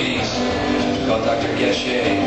80s called Dr. Geshe.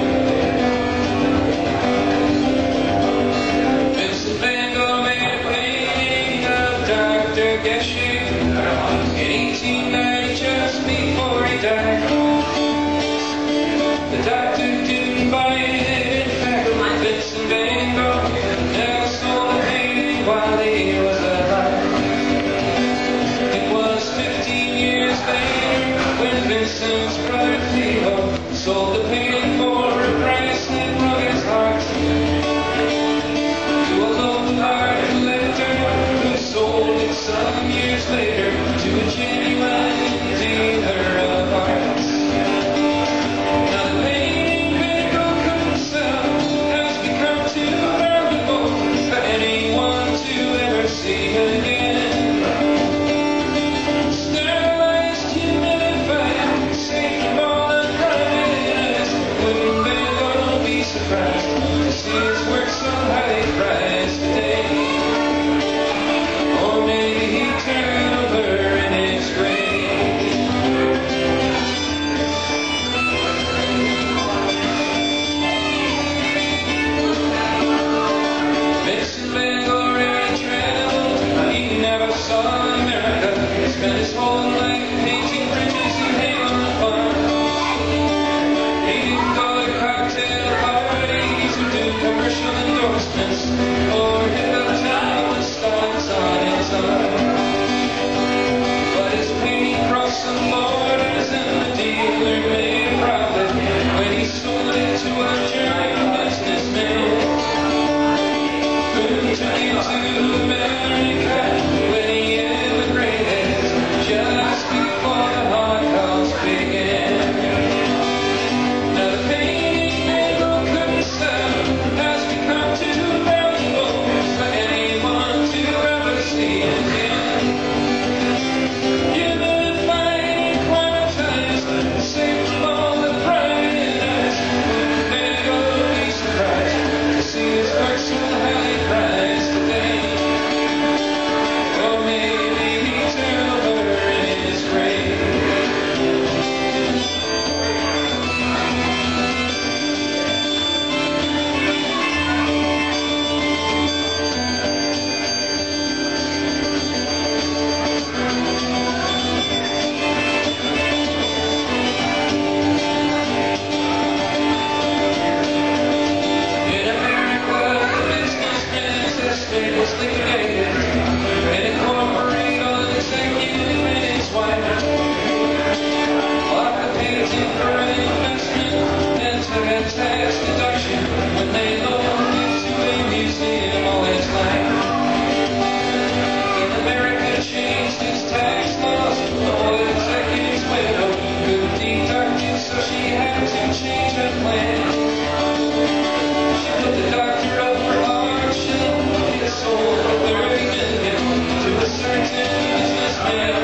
Hallelujah.